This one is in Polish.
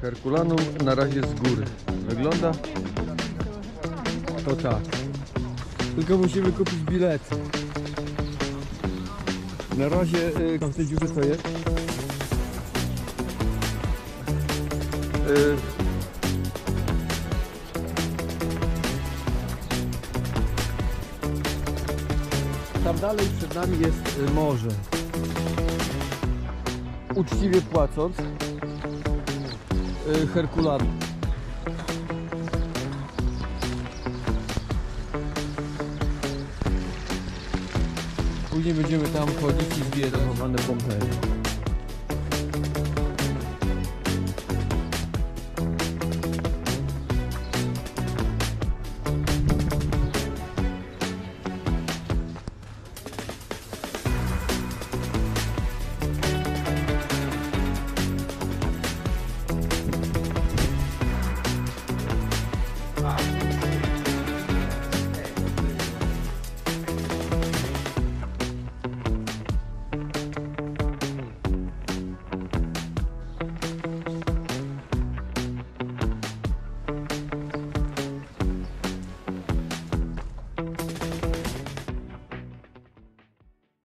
Herkulanum na razie z góry. Wygląda to tak. Tylko musimy kupić bilety. Na razie y, w tej dziurze co jest? Y, Tam dalej przed nami jest y, morze. Uczciwie płacąc, y, Herkulanum. Później będziemy tam chodzić i zbierać chowane pompery. Bye.